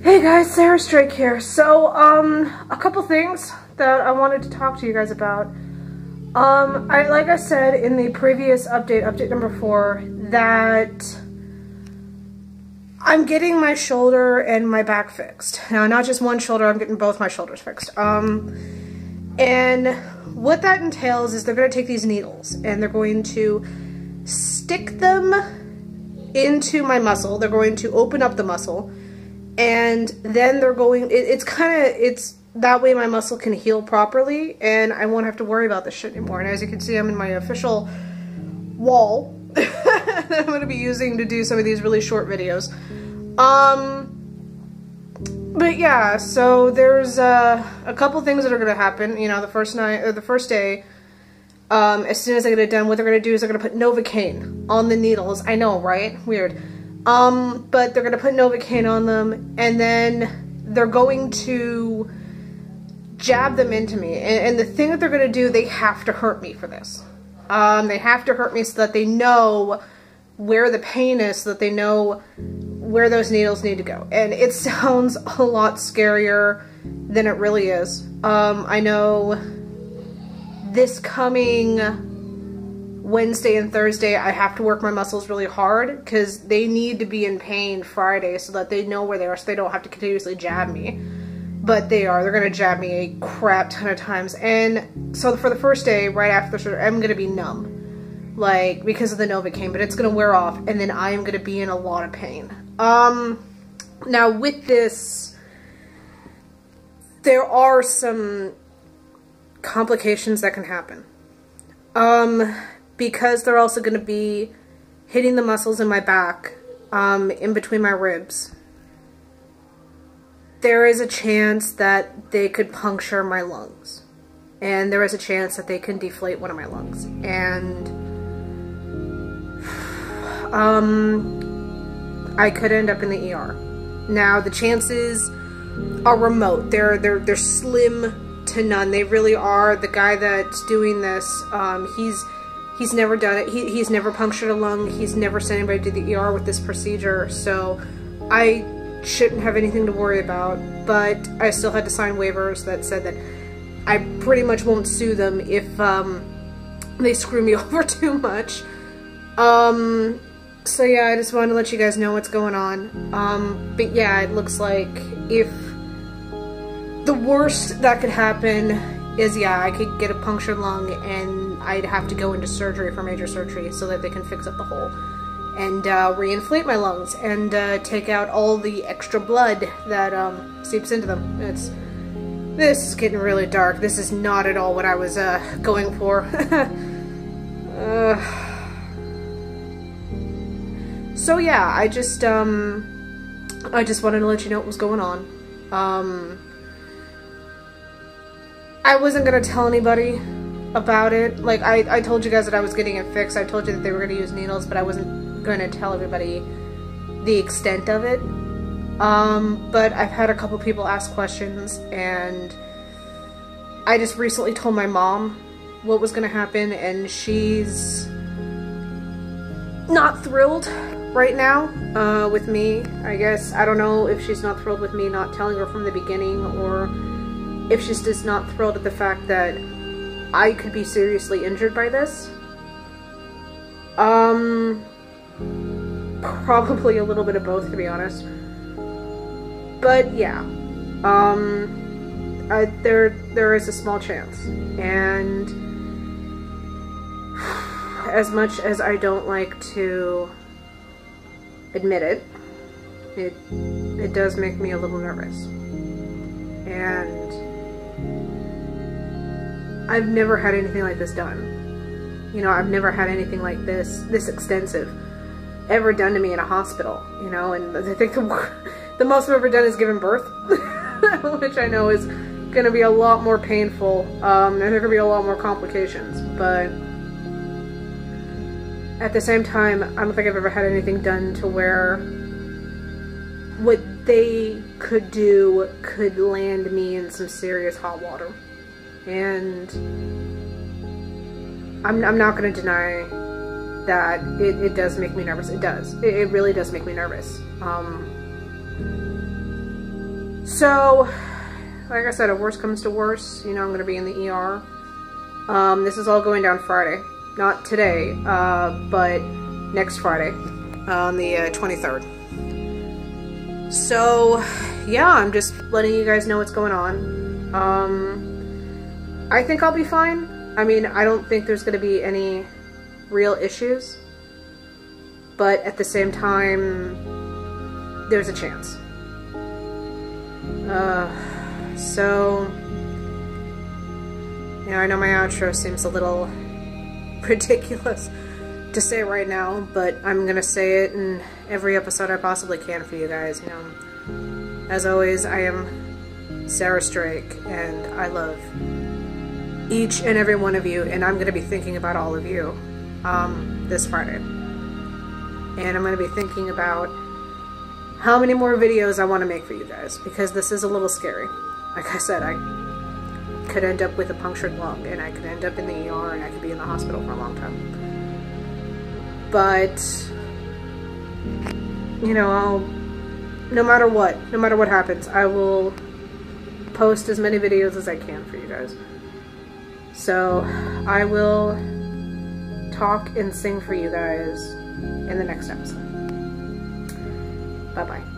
Hey guys, Sarus Drake here. So, um, a couple things that I wanted to talk to you guys about. Um, I, like I said in the previous update, update number four, that I'm getting my shoulder and my back fixed. Now, not just one shoulder, I'm getting both my shoulders fixed. Um, and what that entails is they're going to take these needles and they're going to stick them into my muscle. They're going to open up the muscle and then they're going, it, it's kind of, it's that way my muscle can heal properly and I won't have to worry about this shit anymore. And as you can see, I'm in my official wall that I'm going to be using to do some of these really short videos. Um, but yeah, so there's uh, a couple things that are going to happen. You know, the first night, or the first day, um, as soon as I get it done, what they're going to do is they're going to put Novocaine on the needles. I know, right? Weird. Um, but they're going to put Novocaine on them, and then they're going to jab them into me. And, and the thing that they're going to do, they have to hurt me for this. Um, they have to hurt me so that they know where the pain is, so that they know where those needles need to go. And it sounds a lot scarier than it really is. Um, I know this coming Wednesday and Thursday, I have to work my muscles really hard because they need to be in pain Friday so that they know where they are so they don't have to continuously jab me. But they are. They're going to jab me a crap ton of times. And so for the first day, right after the surgery, I'm going to be numb. Like, because of the Novocaine. But it's going to wear off. And then I am going to be in a lot of pain. Um, now with this, there are some complications that can happen. Um, because they're also going to be hitting the muscles in my back, um, in between my ribs. There is a chance that they could puncture my lungs. And there is a chance that they can deflate one of my lungs. And, um, I could end up in the ER. Now, the chances are remote. They're, they're, they're slim to none. They really are. The guy that's doing this, um, he's he's never done it. He, he's never punctured a lung. He's never sent anybody to the ER with this procedure. So I shouldn't have anything to worry about. But I still had to sign waivers that said that I pretty much won't sue them if um, they screw me over too much. Um, so yeah, I just wanted to let you guys know what's going on. Um, but yeah, it looks like if the worst that could happen is yeah, I could get a punctured lung and I'd have to go into surgery for major surgery so that they can fix up the hole and uh, reinflate my lungs and uh, take out all the extra blood that um, seeps into them. It's this is getting really dark. This is not at all what I was uh, going for. so yeah, I just um, I just wanted to let you know what was going on. Um, I wasn't gonna tell anybody about it. Like, I, I told you guys that I was getting it fixed. I told you that they were gonna use needles, but I wasn't gonna tell everybody the extent of it. Um, but I've had a couple people ask questions, and I just recently told my mom what was gonna happen, and she's not thrilled right now uh, with me. I guess, I don't know if she's not thrilled with me not telling her from the beginning, or if she's just not thrilled at the fact that I could be seriously injured by this. Um, probably a little bit of both, to be honest. But yeah, um, I, there there is a small chance, and as much as I don't like to admit it, it it does make me a little nervous, and I've never had anything like this done. You know, I've never had anything like this, this extensive, ever done to me in a hospital, you know, and I think the, the most I've ever done is given birth, which I know is going to be a lot more painful, um, and there to be a lot more complications, but at the same time, I don't think I've ever had anything done to where what they could do could land me in some serious hot water and I'm, I'm not going to deny that it, it does make me nervous. It does. It, it really does make me nervous. Um, So, like I said, if worst comes to worst, you know, I'm going to be in the ER. Um, this is all going down Friday. Not today, uh, but next Friday on the uh, 23rd. So, yeah, I'm just letting you guys know what's going on. Um, I think I'll be fine. I mean, I don't think there's going to be any real issues. But at the same time, there's a chance. Uh, so, yeah, I know my outro seems a little ridiculous to say right now, but I'm gonna say it in every episode I possibly can for you guys, you know. As always, I am Sarus Drake, and I love each and every one of you, and I'm gonna be thinking about all of you um, this Friday. And I'm gonna be thinking about how many more videos I want to make for you guys, because this is a little scary. Like I said, I could end up with a punctured lung, and I could end up in the ER, and I could be in the hospital for a long time. But, you know, I'll, no matter what, no matter what happens, I will post as many videos as I can for you guys. So, I will talk and sing for you guys in the next episode. Bye-bye.